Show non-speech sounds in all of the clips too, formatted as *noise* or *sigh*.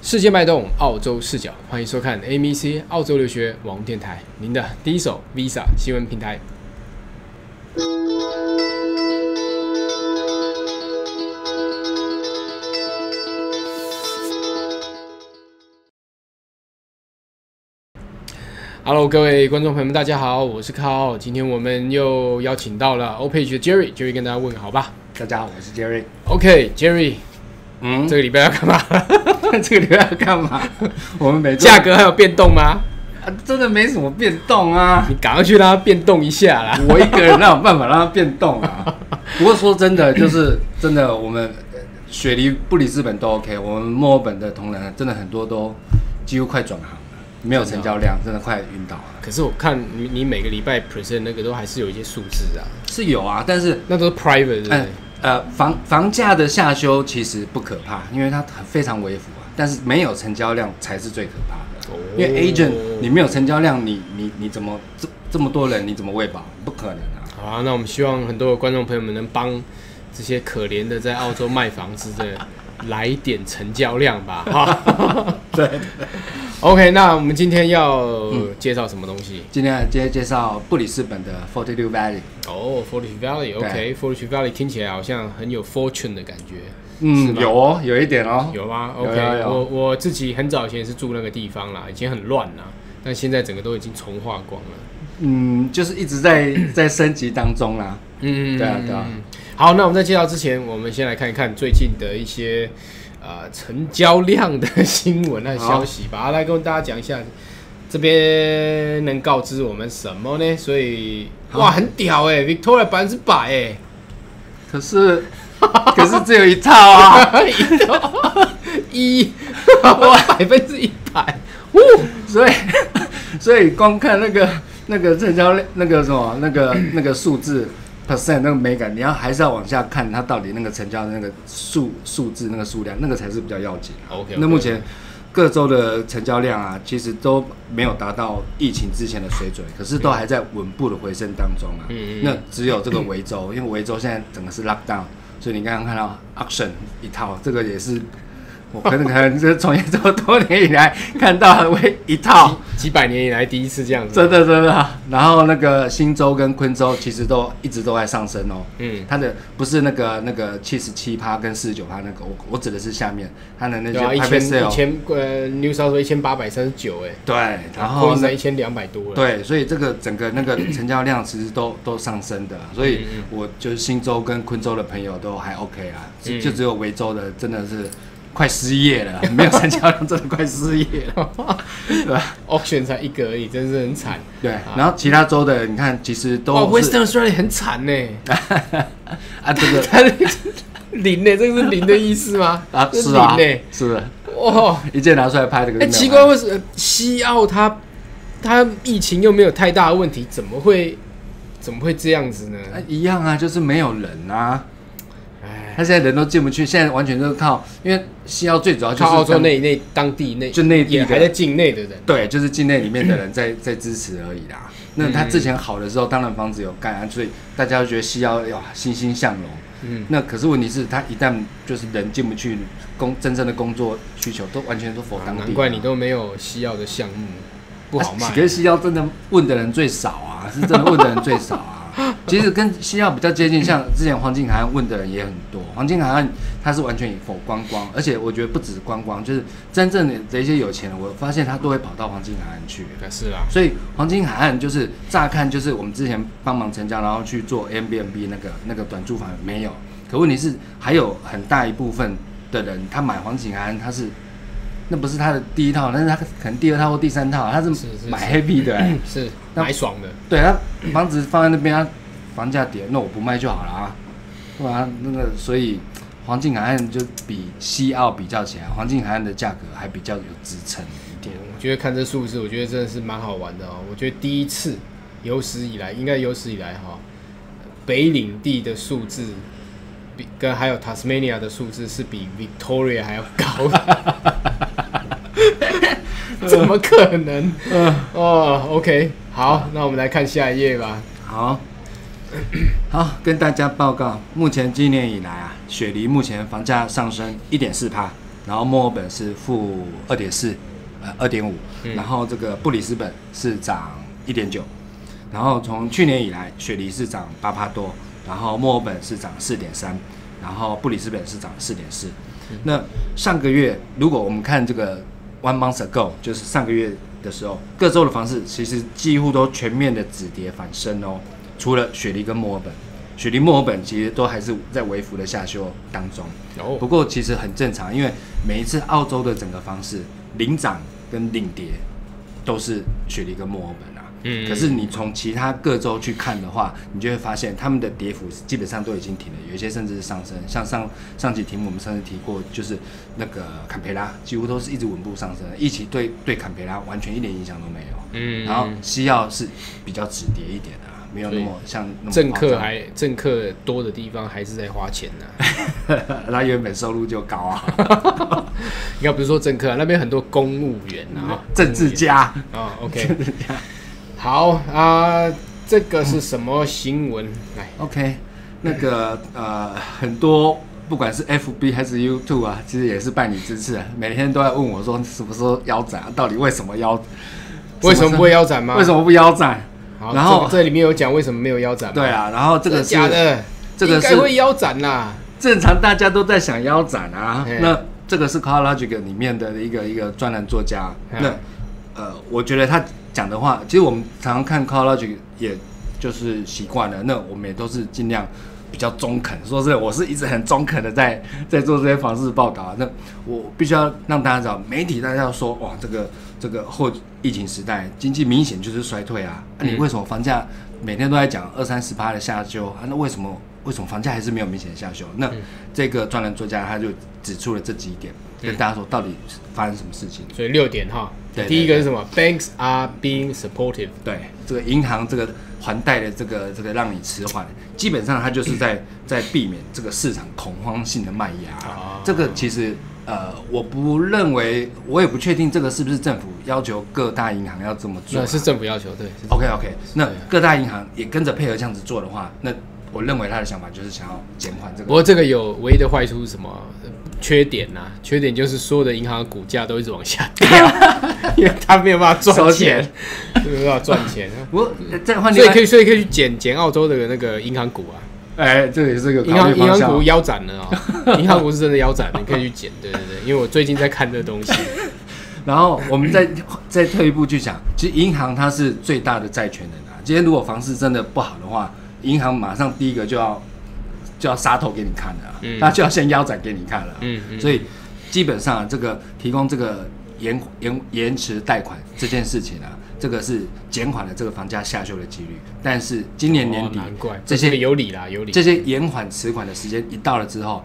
世界脉动，澳洲视角，欢迎收看 AMC 澳洲留学网络电台，您的第一手 Visa 新闻平台。Hello，各位观众朋友们，大家好，我是靠。今天我们又邀请到了 OPage 的 Jerry，Jerry 跟大家问个好吧。大家好，我是 Jerry。OK，Jerry，嗯，这个礼拜要干嘛？*laughs* 这个礼拜要干嘛？*laughs* 我们每价格还有变动吗？啊，真的没什么变动啊。你赶快去让它变动一下啦！我一个人哪有办法让它变动啊？*laughs* 不过说真的，就是真的，我们呃雪梨、布里斯本都 OK，我们墨尔本的同仁真的很多都几乎快转行了，没有成交量，真的快晕倒了。可是我看你你每个礼拜 present 那个都还是有一些数字啊，是有啊，但是那都是 private 对不对？嗯呃，房房价的下修其实不可怕，因为它非常微幅啊，但是没有成交量才是最可怕的。哦因为 agent 你没有成交量，你你你怎么这这么多人你怎么喂饱？不可能啊！好啊，那我们希望很多的观众朋友们能帮这些可怜的在澳洲卖房子的来一点成交量吧，*laughs* 哈。对，OK，那我们今天要介绍什么东西？今天今天介绍布里斯本的 Forty Two Valley，哦、f o r t y Valley，OK，Forty Valley 听起来好像很有 fortune 的感觉，是嗯，有哦，有一点哦，有吗？OK，有有我我自己很早以前是住那个地方啦，以前很乱啦，但现在整个都已经重化光了。嗯，就是一直在 *clears throat* 在升级当中啦。嗯，对啊对啊嗯好，那我们在介绍之前，我们先来看一看最近的一些呃成交量的新闻和消息吧。好来跟大家讲一下，这边能告知我们什么呢？所以哇，很屌哎、v i c t o r i a 百分之百哎，可是 *laughs* 可是只有一套啊，一哇百分之一百，呜，所以所以光看那个那个成交量那个什么那个那个数字 percent 那个美感，你要还是要往下看它到底那个成交的那个数数字那个数量，那个才是比较要紧。OK，那目前各州的成交量啊，其实都没有达到疫情之前的水准，可是都还在稳步的回升当中啊。嗯嗯嗯。那只有这个维州，因为维州现在整个是 lockdown，所以你刚刚看到 Action 一套，这个也是我可能可能这从业这么多年以来看到为一套。*laughs* 几百年以来第一次这样子，真的真的，然后那个新州跟昆州其实都一直都在上升哦。嗯，它的不是那个那个七十七趴跟四十九趴那个，我我指的是下面它的那些一千一千呃 New South 一千八百三十九哎，对，然后呢？呢一千两百多了，对，所以这个整个那个成交量其实都都上升的，所以嗯我就是新州跟昆州的朋友都还 OK 啊，嗯。就只有维州的真的是快失业了，*laughs* 没有成交量真的快失业了，*laughs* 对吧？auction 才一个而已，真是很惨。对，然后其他州的你看其实都是，Western Australia 很惨呢，*laughs* 啊这个它零呢，这个是零的意思吗？啊是啊是的，哇，一件拿出来拍这个哎，奇怪，为什么西澳它它疫情又没有太大的问题，怎么会怎么会这样子呢？啊一样啊，就是没有人啊，哎，他现在人都进不去，现在完全都是靠，因为西澳最主要就是靠澳洲跟内内当地内就内地的也还在境内的人，对，就是境内里面的人在 *coughs* 在支持而已啦。那他嗯之前好的时候，当然房子有盖啊，所以大家都觉得西澳哇欣欣向荣。嗯，那可是问题是，他一旦就是人进不去，工真正的工作需求都完全都否当地啊。难怪你都没有西澳的项目，不好卖啊。可是西澳真的问的人最少啊，是真的问的人最少啊。*laughs* 其实跟西澳比较接近，像之前黄金海岸问的人也很多。黄金海岸它是完全以否观光，而且我觉得不只是观光，就是真正的的一些有钱人，我发现他都会跑到黄金海岸去。可是啊，所以黄金海岸就是乍看就是我们之前帮忙成交，然后去做 M B N B 那个那个短租房没有，可问题是还有很大一部分的人他买黄金海岸他是。那不是他的第一套，但是他可能第二套或第三套，他是买 happy 的、欸，是那买爽的，对他房子放在那边，他房价跌，那我不卖就好了啊，对吧？那个所以黄金海岸就比西澳比较起来，黄金海岸的价格还比较有支撑一点。我觉得看这数字，我觉得真的是蛮好玩的哦。我觉得第一次有史以来，应该有史以来哈、北领地的数字比跟还有 Tasmania 的数字是比 Victoria 还要高的，*laughs* 怎么可能？嗯哦，OK，好，那我们来看下一页吧。好，*coughs* 好，跟大家报告，目前今年以来啊，雪梨目前房价上升一点四趴，然后墨尔本是负二点四，呃二点五，嗯然后这个布里斯本是涨一点九，然后从去年以来，雪梨是涨八帕多，然后墨尔本是涨四点三，然后布里斯本是涨四点四。那上个月，如果我们看这个 one month ago，就是上个月的时候，各州的房市其实几乎都全面的止跌反升哦，除了雪梨跟墨尔本，雪梨、墨尔本其实都还是在微幅的下修当中。哦，不过其实很正常，因为每一次澳洲的整个方式领涨跟领跌都是雪梨跟墨尔本啊。嗯可是你从其他各州去看的话，你就会发现他们的跌幅基本上都已经停了，有一些甚至是上升。像上上集题目我们上次提过，就是那个坎培拉几乎都是一直稳步上升的，一起对对坎培拉完全一点影响都没有。嗯然后西药是比较止跌一点的、啊，没有那么像那么政客还政客多的地方还是在花钱呢、*laughs* 他原本收入就高啊，*laughs* 应该不是说政客、啊，那边很多公务员啊，政治家。啊、o k 好啊、这个是什么新闻？来，OK，那个呃，很多不管是 FB 还是 YouTube 啊，其实也是拜你之赐啊，每天都在问我说什么时候腰斩啊，到底为什么腰？为什么不会腰斩吗？为什么不腰斩？好，然后这里面有讲为什么没有腰斩？对，啊，然后这个是假的，这个是会腰斩啦。正常大家都在想腰斩啊。那这个是 CarLogic 里面的一个一个专栏作家。嗯那呃，我觉得他讲的话，其实我们常常看 CarLogic，也就是习惯了。那我们也都是尽量比较中肯。说真的，我是一直很中肯的在 *laughs* 在做这些房事报道啊。那我必须要让大家知道，媒体大家要说哇，这个这个后疫情时代经济明显就是衰退啊。那、你嗯为什么房价每天都在讲二三十趴的下修啊？那为什么为什么房价还是没有明显的下修？那这个专栏作家他就指出了这几点，跟大家说到底发生什么事情。所以六点哈，第一个是什么？Banks are being supportive。对，这个银行这个还贷的这个这个让你迟缓，基本上它就是在 *clears throat* 在避免这个市场恐慌性的卖压。啊这个其实呃，我不认为，我也不确定这个是不是政府要求各大银行要这么做啊。那是政府要求，对。是 OK OK，那各大银行也跟着配合这样子做的话，那我认为他的想法就是想要减缓这个。不过这个有唯一的坏处是什么？缺点呐、缺点就是所有的银行的股价都一直往下掉，*laughs* 因为它没有办法赚收钱。钱，没有办法赚钱。*laughs* 不过呃再换所以可以，所以可以去捡捡澳洲的那个银行股啊，哎，这也是个银行银行股腰斩了啊、*laughs* 银行股是真的腰斩，你可以去捡，对对对，因为我最近在看这个东西，然后我们再 *clears throat* 再退一步去讲，其实银行它是最大的债权人啊。今天如果房市真的不好的话，银行马上第一个就要就要杀头给你看的、啊，嗯他就要先腰斩给你看了啊、嗯嗯，所以基本上、啊、这个提供这个延延延迟贷款这件事情啊，这个是减缓了这个房价下修的几率。但是今年年底、哦这些有理啦，有理。这些延缓迟款的时间一到了之后，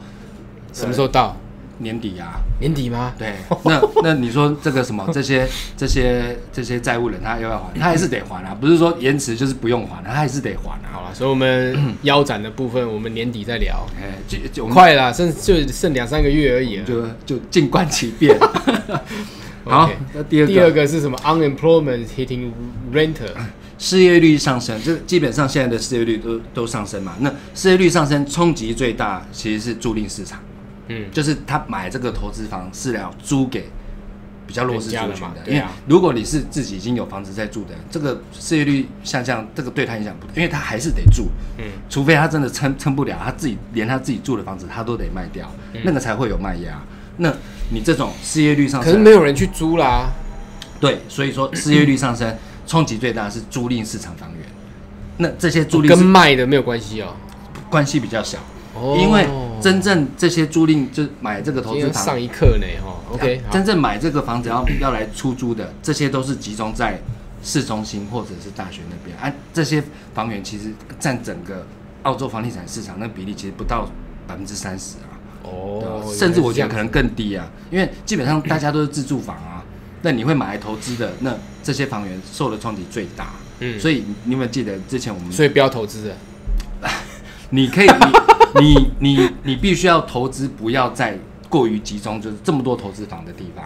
什么时候到？年底啊，年底吗？对，那那你说这个什么这些这些这些债务人他要不要还？他还是得还啊，不是说延迟就是不用还，他还是得还所以我们腰斩的部分，我们年底再聊。哎，就就快了，剩就剩两三个月而已了。就就静观其变。*laughs* 好那第二个第二个是什么？Unemployment hitting renter。失业率上升，就基本上现在的失业率都都上升嘛。那失业率上升冲击最大其实是租赁市场，嗯，就是他买这个投资房是要租给比较弱势族群的，因为如果你是自己已经有房子在住的，这个失业率下降，这个对他影响不大，因为他还是得住，嗯，除非他真的撑撑不了，他自己连他自己住的房子他都得卖掉，嗯那个才会有卖压。那你这种失业率上升，可是没有人去租啦。对，所以说 *clears throat* 失业率上升，冲击最大是租赁市场房源。那这些租赁跟卖的没有关系哦。关系比较小，哦因为真正这些租赁就买这个投资房上一课呢，哈。OK，真正买这个房子要要来出租的，这些都是集中在市中心或者是大学那边啊。这些房源其实占整个澳洲房地产市场那比例其实不到百分之三十啊，哦，甚至我觉得可能更低啊，因为基本上大家都是自住房啊，那你会买来投资的，那这些房源受的冲击最大。嗯，所以你有没有记得之前我们所以不要投资的。*laughs* 你可以，你 *laughs* 你你你必须要投资，不要再过于集中，就是这么多投资房的地方。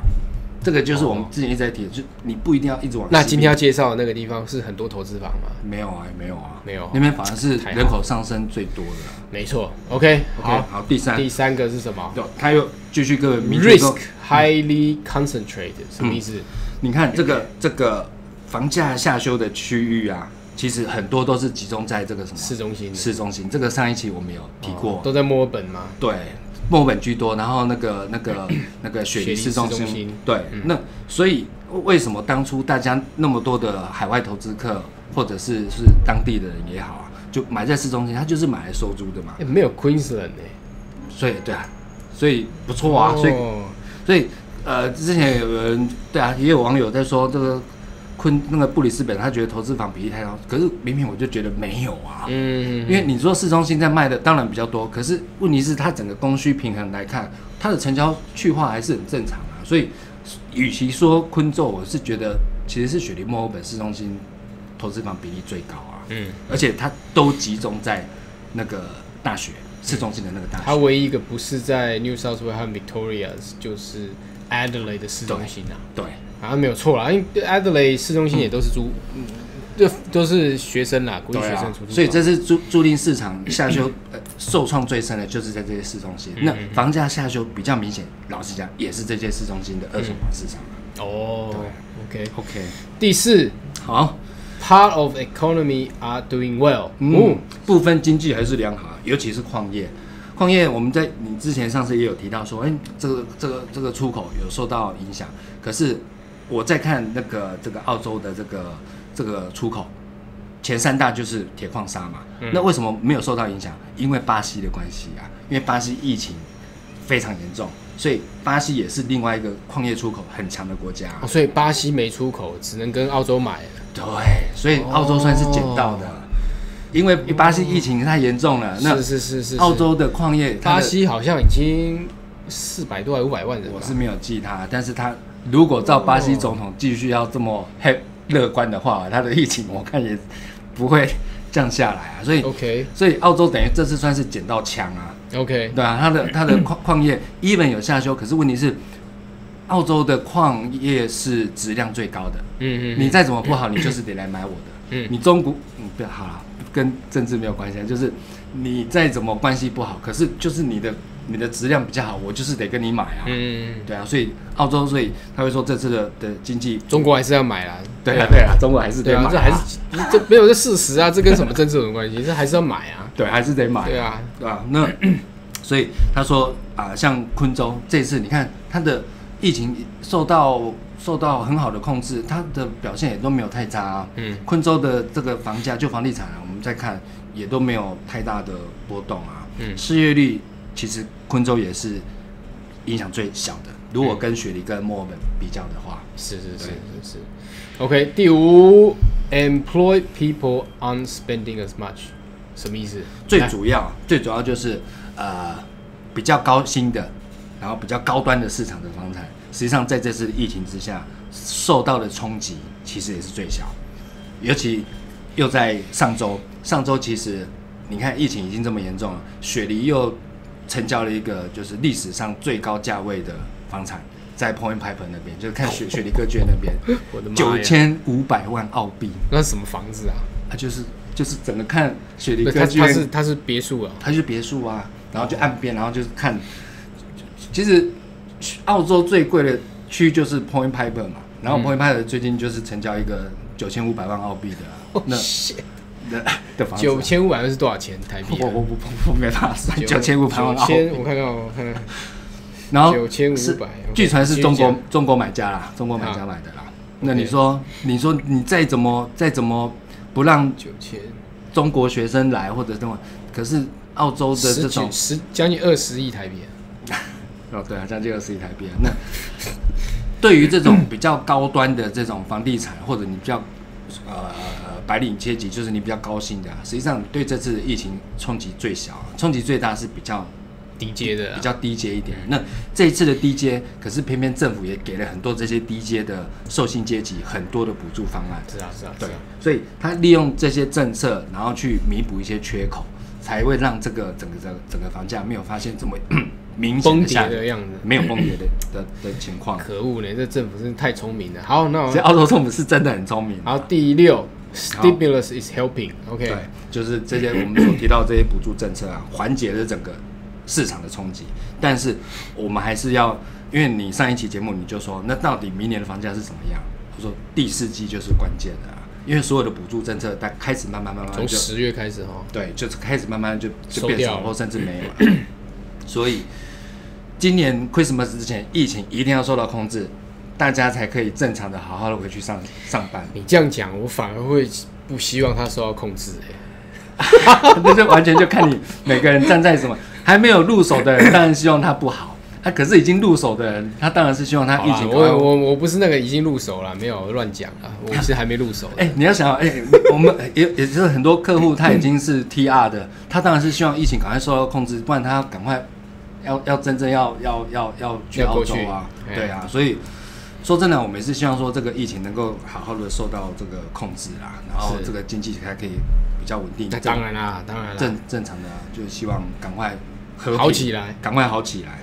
这个就是我们之前一直在提的，就你不一定要一直往那。今天要介绍的那个地方是很多投资房吗？没有啊，没有啊，没有那边反而是人口上升最多的。没错，OK，好 OK。好，第三，第三个是什么对他又继续各位明确说？Risk highly concentrated 什么意思？你看这个这个房价下修的区域啊，其实很多都是集中在这个什么市中心市中心。这个上一期我们有提过，哦都在墨尔本吗？对，墨尔本居多，然后那个那个 *coughs* 那个雪梨市中心，对，嗯。那所以为什么当初大家那么多的海外投资客，或者是是当地的人也好啊，就买在市中心，他就是买来收租的嘛，哎，没有 Queensland 呢。所以对啊，所以不错啊，所以哦。所以呃，之前有人对啊，也有网友在说这个昆那个布里斯本，他觉得投资房比例太高，可是明明我就觉得没有啊，嗯，因为你说市中心在卖的当然比较多，可是问题是它整个供需平衡来看，它的成交去化还是很正常啊。所以，与其说昆州，我是觉得其实是雪梨墨尔本市中心投资房比例最高啊，嗯，而且它都集中在那个大学市中心的那个大学。它唯一一个不是在 New South Wales 和 Victoria 就是 Adelaide 的市中心啊，对，好像没有错啦，因为 Adelaide 市中心也都是租，嗯，就都是学生啦，国际对啊学生出租房，所以这是租租赁市场下修呃受创最深的，就是在这些市中心。那房价下修比较明显，老实讲，也是这些市中心的二手房市场啊。哦，OK，OK，第四好。，Part of economy are doing well，嗯哦，，部分经济还是良好，尤其是矿业。矿业我们在你之前上次也有提到说，哎、这个这个这个出口有受到影响。可是我在看那个这个澳洲的这个这个出口，前三大就是铁矿砂嘛。嗯那为什么没有受到影响？因为巴西的关系啊，因为巴西疫情非常严重，所以巴西也是另外一个矿业出口很强的国家。哦所以巴西没出口，只能跟澳洲买了。对，所以澳洲算是捡到的，因为巴西疫情太严重了。那是是是是是，澳洲的矿业，巴西好像已经四百多还五百万人，我是没有记他，但是他如果照巴西总统继续要这么嘿乐观的话，他的疫情我看也不会降下来啊。所以，OK 所以澳洲等于这次算是捡到枪啊，OK，对啊，它的它的矿 *clears throat* 矿业 even 有下修，可是问题是。澳洲的矿业是质量最高的，嗯嗯，你再怎么不好，你就是得来买我的。嗯你中国，嗯，不要好了，跟政治没有关系，啊，就是你再怎么关系不好，可是就是你的你的质量比较好，我就是得跟你买啊。嗯，对啊，所以澳洲，所以他会说这次的的经济，中国还是要买啦。对啊对啊，中国还是得买、对啊，这还是这没有这事实啊，这跟什么政治有关系？这还是要买啊。对，还是得买、对啊，对啊，那 *clears throat* 所以他说啊，像昆州这次，你看它的疫情受到受到很好的控制，它的表现也都没有太差啊。嗯昆州的这个房价就房地产啊，我们再看也都没有太大的波动啊。嗯失业率其实昆州也是影响最小的，如果跟雪梨跟墨尔本比较的话，是是是是是。OK，第五，employ people on spending as much，什么意思？最主要最主要就是呃比较高薪的，然后比较高端的市场的房产，实际上在这次疫情之下受到的冲击其实也是最小，尤其又在上周，上周其实你看疫情已经这么严重了，雪梨又成交了一个就是历史上最高价位的房产。在 Point Piper 那边，就是看雪 *laughs* 雪梨歌剧院那边，我的妈九呀！千五百万澳币，那是什么房子啊？啊，就是就是整个看雪梨对，它歌剧院它是它是别墅啊。它就是别墅啊，然后就岸边，然后就是看。其实澳洲最贵的区就是 Point Piper 嘛，然后嗯 Point Piper 最近就是成交一个九千五百万澳币的啊那那的房。九千五百万是多少钱台币啊？我我我我我没办法算九千五百万千，我看看我看看，然后九千五百据传是中国中国买家啦，中国买家啊买的啦。那你说你说你再怎么再怎么不让九千中国学生来或者什么，可是澳洲的这种十将近二十亿台币啊。*laughs* 哦，对啊，将近二十亿台币啊。那 *laughs* 对于这种比较高端的这种房地产，或者你比较呃白领阶级，就是你比较高薪的、啊，实际上对这次疫情冲击最小，冲击最大是比较低阶的啊比较低阶一点。那这一次的低阶，可是偏偏政府也给了很多这些低阶的受薪阶级很多的补助方案。是啊是啊是对啊，，所以他利用这些政策，然后去弥补一些缺口，才会让这个整个整个整个房价没有发现这么 *clears throat* 明显崩跌的样子。没有崩跌的的的情况。可恶呢，这政府真是太聪明了。好，那我们所以澳洲政府是真的很聪明。好第六，stimulus is helping。OK，对，就是这些我们所提到这些补助政策啊，缓解了整个市场的冲击。但是我们还是要，因为你上一期节目你就说，那到底明年的房价是怎么样？我说第四季就是关键的啊，因为所有的补助政策它开始慢慢慢慢就从十月开始哈，对，就是开始慢慢就就变少或甚至没有了。所以今年 Christmas 之前，疫情一定要受到控制，大家才可以正常的好好的回去上上班。你这样讲，我反而会不希望他受到控制哎。*laughs* 那就完全就看你每个人站在什么，还没有入手的人当然希望他不好，啊，可是已经入手的人，他当然是希望他疫情我我我不是那个已经入手了，没有乱讲啊，*laughs* 我是还没入手的。哎、你要想，哎、我们 *laughs* 也也就是很多客户他已经是 TR 的，他当然是希望疫情赶快受到控制，不然他赶快要要真正要要要要去澳要过去洲啊，哎对啊，所以说真的，我们也是希望说这个疫情能够好好的受到这个控制啦，然后是这个经济才可以比较稳定。那当然啦，当然啦。正正常的啊，就是希望赶快和好起来，赶快好起来。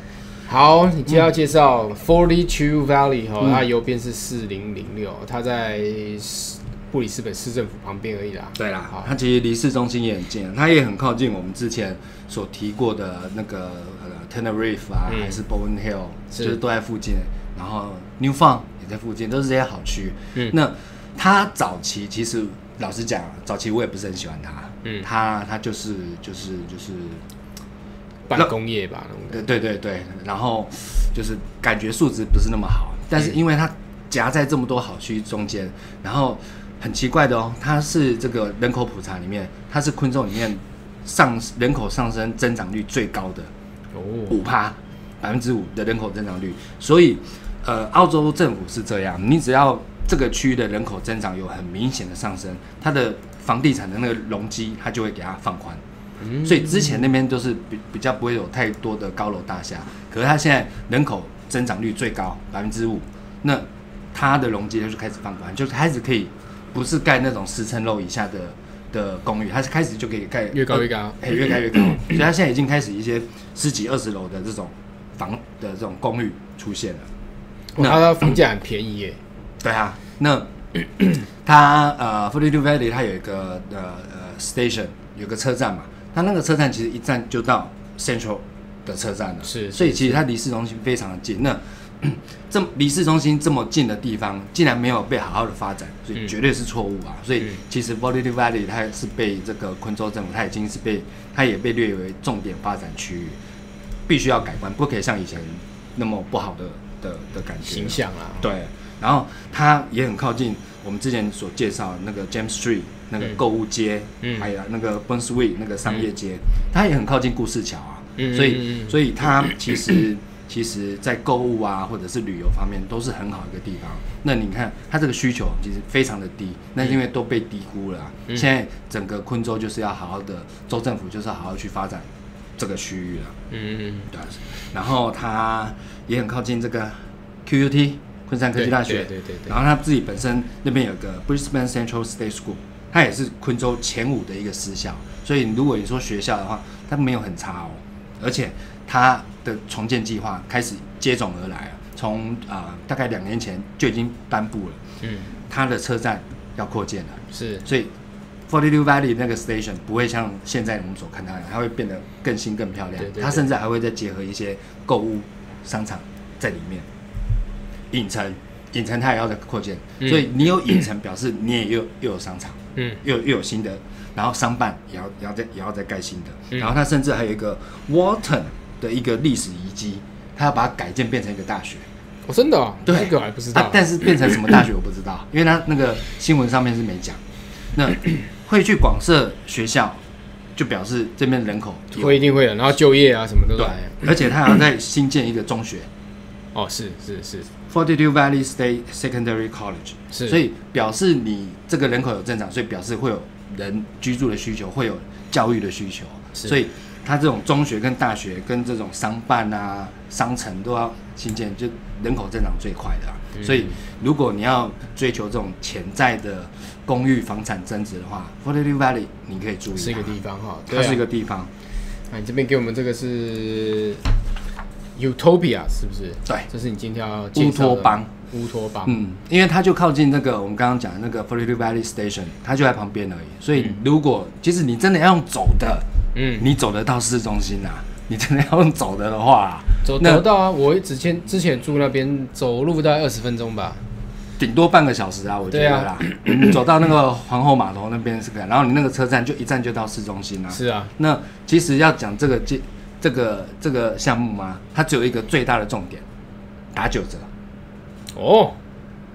好，你接着要介绍 Forty Two Valley 哈、嗯它邮编是四零零六，它在市布里斯本市政府旁边而已啦。对啦好，它其实离市中心也很近，它也很靠近我们之前所提过的那个呃 Tenerife 啊，嗯还是 Bowen Hill，是就是都在附近。然后 New Farm 也在附近，都是这些好区。嗯。那它早期其实老实讲，早期我也不是很喜欢它。嗯。它它就是就是就是办工业吧，那种对对对对，然后就是感觉素质不是那么好，但是因为它夹在这么多好区中间，然后很奇怪的哦，它是这个人口普查里面，它是昆州里面上人口上升增长率最高的。哦，五趴，百分之五的人口增长率，所以呃，澳洲政府是这样，你只要这个区域的人口增长有很明显的上升，它的房地产的那个容积，它就会给它放宽。嗯所以之前那边都是比比较不会有太多的高楼大厦，可是它现在人口增长率最高百分之五，那它的容积就是开始放宽，就开始可以不是盖那种十层楼以下的的公寓，它是开始就可以盖越高越高。哎、越盖越高，所以它现在已经开始一些十几二十楼的这种房的这种公寓出现了。哇它的房价很便宜耶。*coughs* 对啊，那 *coughs* 它呃 Forty Two Valley 它有一个呃呃 station 有个车站嘛，它那个车站其实一站就到 Central 的车站了，是所以其实它离市中心非常的近。那 *coughs* 这么离市中心这么近的地方，竟然没有被好好的发展，所以嗯绝对是错误啊！所以嗯其实 Forty Two Valley 它是被这个昆州政府，它已经是被它也被列为重点发展区域，必须要改观，不可以像以前那么不好的的的感觉形象啊。对，然后它也很靠近我们之前所介绍的那个 James Street 那个嗯购物街，嗯。还有那个 Burn Street 那个商业街，它也很靠近故事桥啊，嗯所以所以它其实 *coughs* 其实在购物啊或者是旅游方面都是很好一个地方。那你看它这个需求其实非常的低，那因为都被低估了啊、嗯。现在整个昆州就是要好好的，州政府就是要好好去发展这个区域了。嗯。嗯对，然后它也很靠近这个 QUT 昆山科技大学，对对对对然后他自己本身那边有个 Brisbane Central State School，它也是昆州前五的一个私校，所以如果你说学校的话，它没有很差哦，而且它的重建计划开始接踵而来啊，从啊、呃大概两年前就已经颁布了，嗯，它的车站要扩建了。是。所以 Forty Two Valley 那个 station 不会像现在我们所看到的，它会变得更新更漂亮。对对对。它甚至还会再结合一些购物商场在里面。影城，影城它也要在扩建，嗯所以你有影城，表示 *coughs* 你也又又有商场，嗯又又有新的，然后商办也要也要再也要再盖新的，嗯然后它甚至还有一个 Walton 的一个历史遗迹，它要把它改建变成一个大学。哦，真的哦，对这个我还不知道啊。但是变成什么大学我不知道，因为它那个新闻上面是没讲。那会去广设学校，就表示这边人口有会一定会有，然后就业啊什么都对。，而且他还要再新建一个中学。哦，是是是，，Forty Two Valley State Secondary College，是。所以表示你这个人口有增长，所以表示会有人居住的需求，会有教育的需求，是。所以它这种中学跟大学跟这种商办啊、商城都要新建，就人口增长最快的、啊。嗯所以如果你要追求这种潜在的公寓房产增值的话，Forty Two Valley 你可以注意，是一个地方哈。它是一个地方。啊，你这边给我们这个是 Utopia 是不是？对，这是你今天要乌托邦。乌托邦。嗯，因为它就靠近那个我们刚刚讲的那个 Fertility Valley Station，它就在旁边而已。所以如果其实你真的要用走的，嗯，你走得到市中心啊？你真的要用走的的话，走得到啊，我之前之前住那边，走路大概二十分钟吧。顶多半个小时啊，我觉得啦。你走到那个皇后码头那边是然后你那个车站就一站就到市中心啊。是啊，那其实要讲这个这这个这个项目嘛，它只有一个最大的重点，打九折。哦，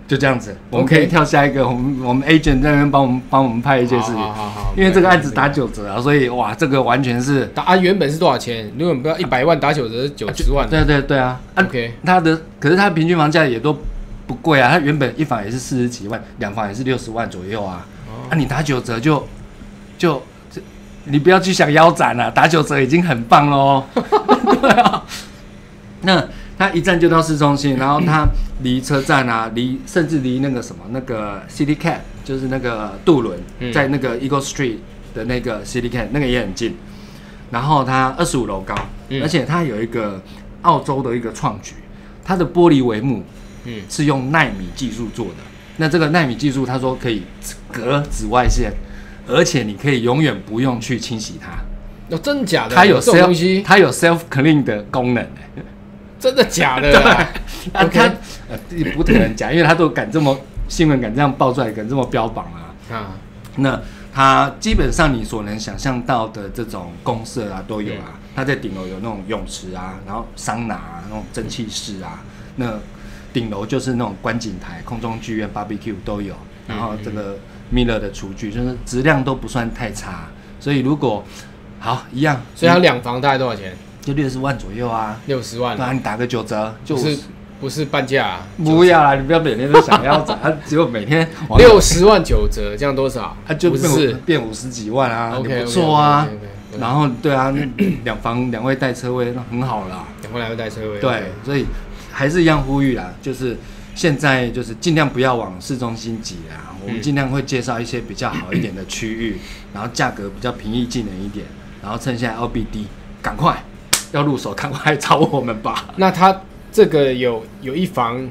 就这样子，我们可以跳下一个，我们我们 agent 在那边帮我们帮我们拍一件事情，好好好好因为这个案子打九折啊，所以哇，这个完全是，打啊，原本是多少钱？如果你不要一百万打九折是九十万。对对对啊，啊 OK，它的可是它平均房价也都不贵啊，它原本一房也是四十几万，两房也是六十万左右啊，哦。啊你打九折就就这，你不要去想腰斩了、打九折已经很棒喽。*laughs* 对啊，那它一站就到市中心，然后它离车站啊，离甚至离那个什么那个 City Cat，就是那个渡轮，嗯在那个 Eagle Street 的那个 City Cat 那个也很近。然后它二十五楼高，嗯而且它有一个澳洲的一个创举，它的玻璃帷幕嗯，是用纳米技术做的。那这个纳米技术，他说可以隔紫外线，而且你可以永远不用去清洗它，哦，真假的？它有 self，它有 self clean 的功能、欸。真的假的 *laughs* 对？*laughs* 啊他呃也不可能假，因为他都敢这么新闻敢这样爆出来，敢这么标榜啊。啊，那他基本上你所能想象到的这种公社啊都有啊。他在顶楼有那种泳池啊，然后桑拿啊，那种蒸汽室啊。那顶楼就是那种观景台、空中剧院、barbecue 都有。然后这个 Miller 的厨具，就是质量都不算太差。所以如果好一样，所以他两房大概多少钱？就六十万左右啊。六十万对，啊，你打个九折就不是不是半价啊？不要啦，你不要每天都想要涨，*laughs* 啊，只有每天往六十万九折，这样多少？啊就是变五十几万啊也不错啊。然后对啊，两房两位带车位那很好啦。两房两位带车位。对，所以还是一样呼吁啦，就是现在就是尽量不要往市中心挤啦，我们嗯尽量会介绍一些比较好一点的区域，然后价格比较平易近人一点，然后趁现在 LBD 赶快要入手，赶快找我们吧。那它这个有有一房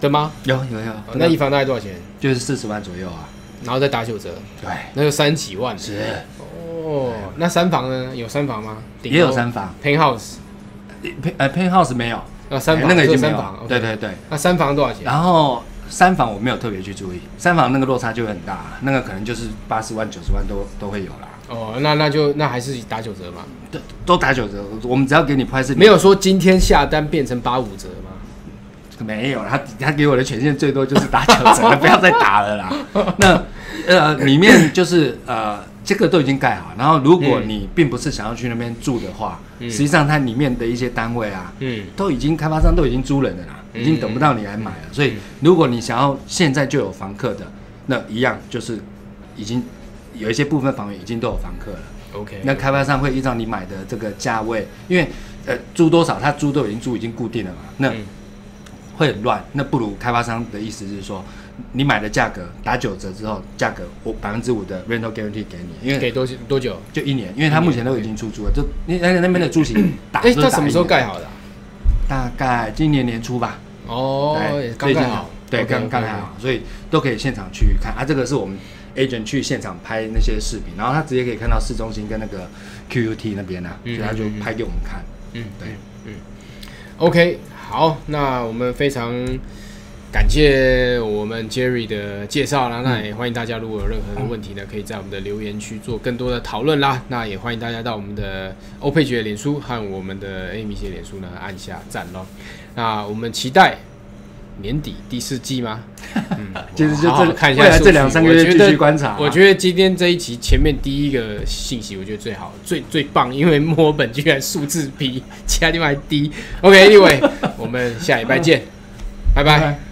的吗？有有有哦，那一房大概多少钱？就是四十万左右啊。然后再打九折，对，那就三几万。是哦，那三房呢？有三房吗？顶也有楼三房。penthouse，配呃 penthouse 没有，啊，三房哎那个已只有三房经没有。。对对对，那三房多少钱？然后三房我没有特别去注意，三房那个落差就很大，那个可能就是八十万九十万都都会有啦，哦，那那就那还是打九折嘛，都都打九折，我们只要给你 price，没有说今天下单变成八五折吗？没有，他他给我的权限最多就是打九折，不要再打了啦。*laughs* 那呃里面就是呃这个都已经盖好，然后如果嗯你并不是想要去那边住的话，嗯实际上它里面的一些单位啊，嗯，都已经开发商都已经租人了啦，嗯已经等不到你来买了。所以如果你想要现在就有房客的，那一样就是已经有一些部分房源已经都有房客了。OK，那开发商会依照你买的这个价位，因为呃租多少，他租都已经租已经固定了嘛，那嗯会很乱。那不如开发商的意思是说，你买的价格打九折之后，价格我百分之五的 rental guarantee 给你，因为给多久多久？就一年，因为他目前都已经出租了，就那那那边的租型打。哎，都是打什么时候盖好的啊？大概今年年初吧。哦，刚盖好，对刚刚盖好，所以都可以现场去看啊。这个是我们 agent 去现场拍那些视频，然后他直接可以看到市中心跟那个 QUT 那边啊，所嗯以他就拍给我们看。嗯，对，嗯 OK，好，那我们非常感谢我们 Jerry 的介绍啦。那也欢迎大家，如果有任何的问题呢，可以在我们的留言区做更多的讨论啦。那也欢迎大家到我们的欧佩觉的脸书和我们的 Amy 姐脸书呢按下赞咯。那我们期待年底第四季吗？*laughs* 嗯，其实就好看一下未来这两三个月继续观察啊。我觉得今天这一集前面第一个信息，我觉得最好、最最棒，因为墨尔本居然数字比其他地方还低。OK，Anyway，*laughs* 我们下礼拜见，拜拜。拜